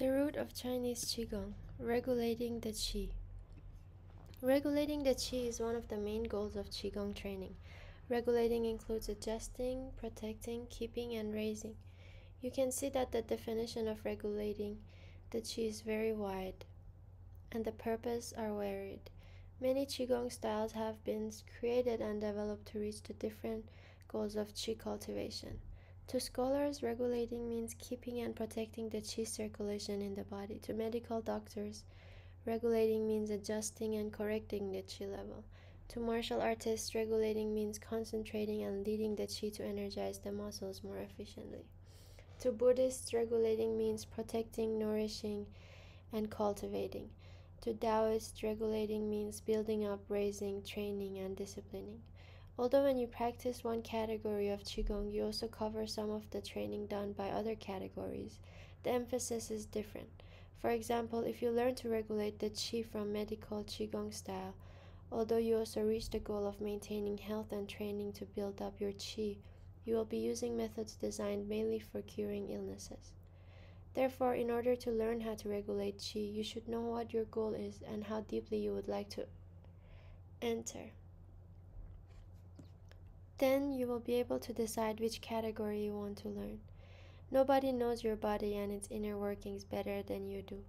The root of Chinese Qigong, regulating the Qi. Regulating the Qi is one of the main goals of Qigong training. Regulating includes adjusting, protecting, keeping, and raising. You can see that the definition of regulating the Qi is very wide, and the purpose are varied. Many Qigong styles have been created and developed to reach the different goals of Qi cultivation. To scholars, regulating means keeping and protecting the Qi circulation in the body. To medical doctors, regulating means adjusting and correcting the Qi level. To martial artists, regulating means concentrating and leading the Qi to energize the muscles more efficiently. To Buddhists, regulating means protecting, nourishing, and cultivating. To Taoists, regulating means building up, raising, training, and disciplining. Although when you practice one category of Qigong, you also cover some of the training done by other categories, the emphasis is different. For example, if you learn to regulate the Qi from medical Qigong style, although you also reach the goal of maintaining health and training to build up your Qi, you will be using methods designed mainly for curing illnesses. Therefore, in order to learn how to regulate Qi, you should know what your goal is and how deeply you would like to enter. Then you will be able to decide which category you want to learn. Nobody knows your body and its inner workings better than you do.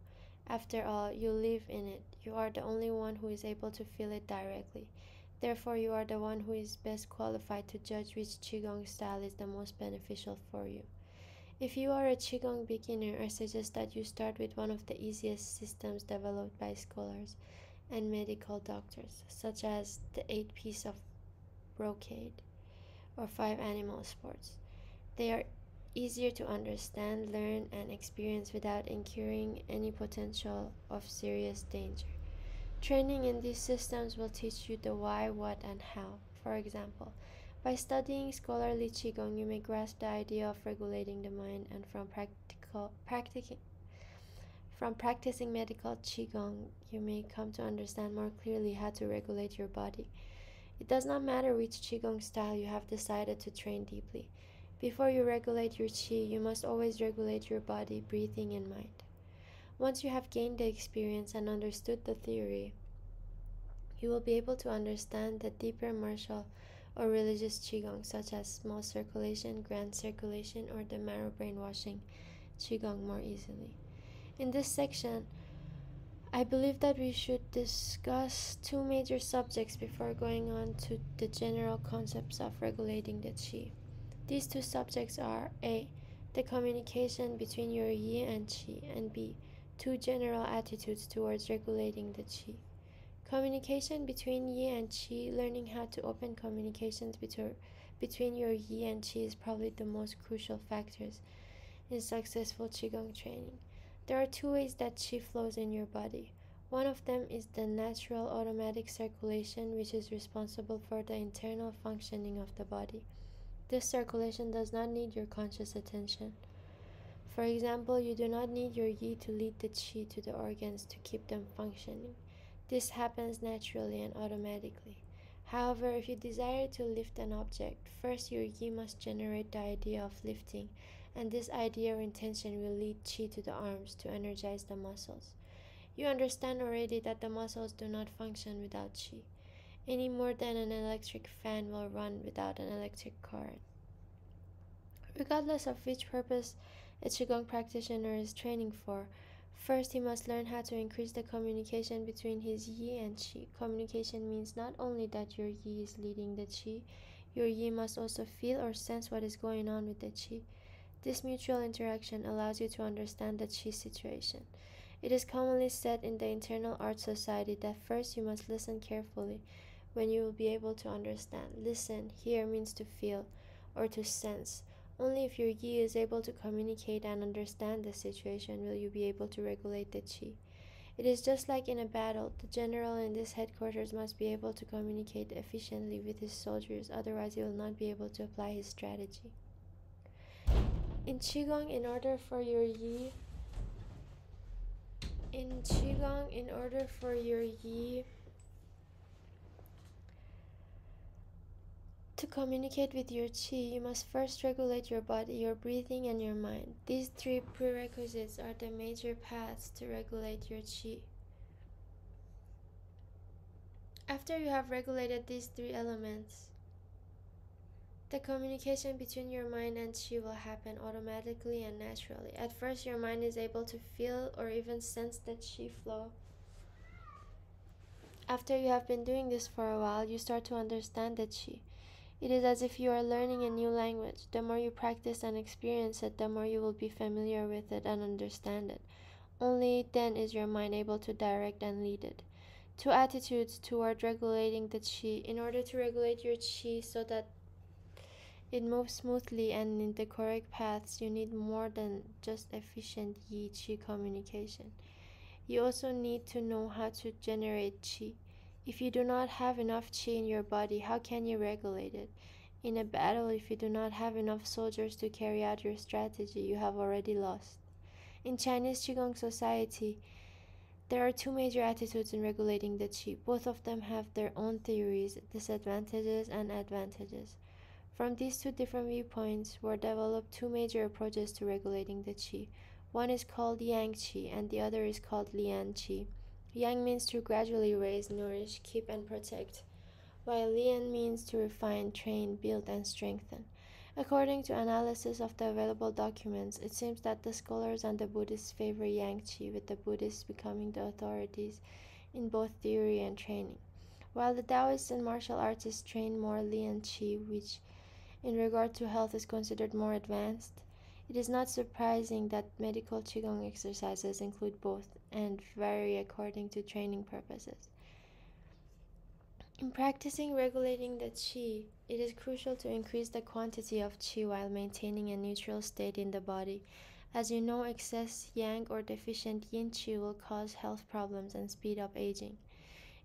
After all, you live in it. You are the only one who is able to feel it directly. Therefore, you are the one who is best qualified to judge which Qigong style is the most beneficial for you. If you are a Qigong beginner, I suggest that you start with one of the easiest systems developed by scholars and medical doctors, such as the eight piece of brocade or five animal sports. They are easier to understand, learn, and experience without incurring any potential of serious danger. Training in these systems will teach you the why, what, and how. For example, by studying scholarly Qigong, you may grasp the idea of regulating the mind, and from practical practicing from practicing medical Qigong, you may come to understand more clearly how to regulate your body. It does not matter which Qigong style you have decided to train deeply. Before you regulate your Qi, you must always regulate your body, breathing, and mind. Once you have gained the experience and understood the theory, you will be able to understand the deeper martial or religious Qigong, such as small circulation, grand circulation, or the marrow brainwashing Qigong more easily. In this section, I believe that we should discuss two major subjects before going on to the general concepts of regulating the qi. These two subjects are A. The communication between your yi and qi, and B. Two general attitudes towards regulating the qi. Communication between yi and qi, learning how to open communications between, between your yi and qi is probably the most crucial factors in successful qigong training. There are two ways that qi flows in your body. One of them is the natural automatic circulation, which is responsible for the internal functioning of the body. This circulation does not need your conscious attention. For example, you do not need your yi to lead the qi to the organs to keep them functioning. This happens naturally and automatically. However, if you desire to lift an object, first your yi must generate the idea of lifting and this idea or intention will lead chi to the arms to energize the muscles. You understand already that the muscles do not function without chi, any more than an electric fan will run without an electric current. Regardless of which purpose a Qigong practitioner is training for, first he must learn how to increase the communication between his Yi and Qi. Communication means not only that your Yi is leading the Qi, your Yi must also feel or sense what is going on with the Qi. This mutual interaction allows you to understand the chi situation. It is commonly said in the Internal Art Society that first you must listen carefully when you will be able to understand. Listen here means to feel or to sense. Only if your yi is able to communicate and understand the situation will you be able to regulate the chi. It is just like in a battle, the general in this headquarters must be able to communicate efficiently with his soldiers, otherwise, he will not be able to apply his strategy. In Qigong, in order for your Yi, in Qigong, in order for your Yi To communicate with your chi, you must first regulate your body, your breathing, and your mind. These three prerequisites are the major paths to regulate your chi. After you have regulated these three elements, the communication between your mind and chi will happen automatically and naturally. At first, your mind is able to feel or even sense the chi flow. After you have been doing this for a while, you start to understand the chi. It is as if you are learning a new language. The more you practice and experience it, the more you will be familiar with it and understand it. Only then is your mind able to direct and lead it. Two attitudes toward regulating the chi. In order to regulate your chi so that it moves smoothly and in the correct paths, you need more than just efficient Yi Qi communication. You also need to know how to generate Qi. If you do not have enough Qi in your body, how can you regulate it? In a battle, if you do not have enough soldiers to carry out your strategy, you have already lost. In Chinese Qigong society, there are two major attitudes in regulating the Qi. Both of them have their own theories, disadvantages, and advantages. From these two different viewpoints were developed two major approaches to regulating the qi. One is called yang qi and the other is called lian qi. Yang means to gradually raise, nourish, keep, and protect, while lian means to refine, train, build, and strengthen. According to analysis of the available documents, it seems that the scholars and the Buddhists favor Yang Qi, with the Buddhists becoming the authorities in both theory and training, while the Taoists and martial artists train more Lian Qi, which in regard to health is considered more advanced, it is not surprising that medical Qigong exercises include both and vary according to training purposes. In practicing regulating the Qi, it is crucial to increase the quantity of Qi while maintaining a neutral state in the body. As you know, excess Yang or deficient Yin Qi will cause health problems and speed up aging.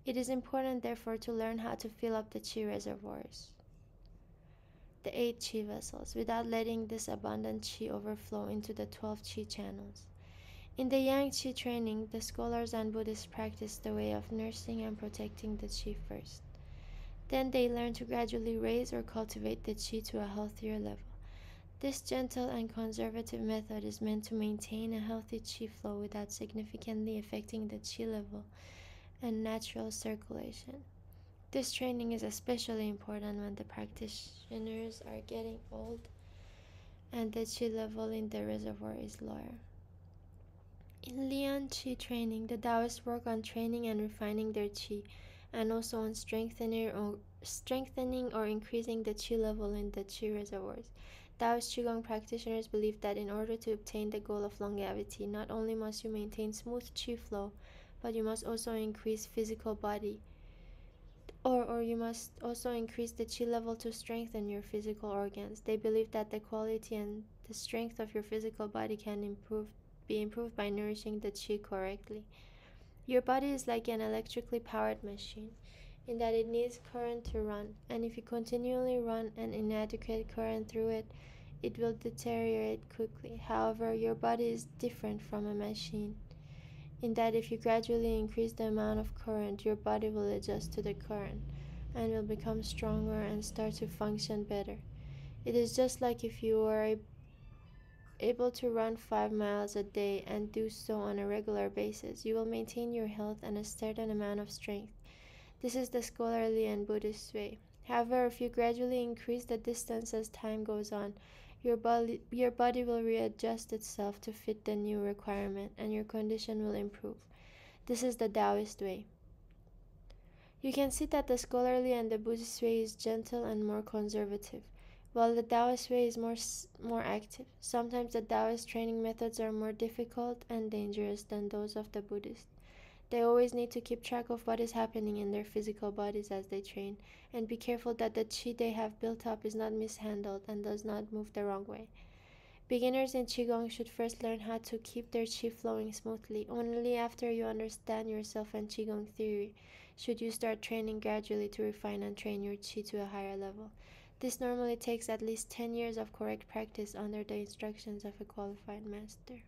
It is important, therefore, to learn how to fill up the Qi reservoirs the eight chi vessels without letting this abundant chi overflow into the 12 chi channels. In the Yang Chi training, the scholars and Buddhists practice the way of nursing and protecting the chi first. Then they learn to gradually raise or cultivate the chi to a healthier level. This gentle and conservative method is meant to maintain a healthy chi flow without significantly affecting the chi level and natural circulation. This training is especially important when the practitioners are getting old and the chi level in the reservoir is lower. In Lian Qi training, the Taoists work on training and refining their qi and also on strengthening or, strengthening or increasing the qi level in the qi reservoirs. Taoist Qigong practitioners believe that in order to obtain the goal of longevity, not only must you maintain smooth qi flow, but you must also increase physical body or, or you must also increase the chi level to strengthen your physical organs. They believe that the quality and the strength of your physical body can improve be improved by nourishing the chi correctly. Your body is like an electrically powered machine in that it needs current to run, and if you continually run an inadequate current through it, it will deteriorate quickly. However, your body is different from a machine in that if you gradually increase the amount of current, your body will adjust to the current and will become stronger and start to function better. It is just like if you were able to run 5 miles a day and do so on a regular basis, you will maintain your health and a certain amount of strength. This is the scholarly and Buddhist way. However, if you gradually increase the distance as time goes on, your body, your body will readjust itself to fit the new requirement and your condition will improve. This is the Taoist way. You can see that the scholarly and the Buddhist way is gentle and more conservative, while the Taoist way is more, more active. Sometimes the Taoist training methods are more difficult and dangerous than those of the Buddhist. They always need to keep track of what is happening in their physical bodies as they train and be careful that the chi they have built up is not mishandled and does not move the wrong way. Beginners in Qigong should first learn how to keep their Qi flowing smoothly. Only after you understand yourself and Qigong theory should you start training gradually to refine and train your Qi to a higher level. This normally takes at least 10 years of correct practice under the instructions of a qualified master.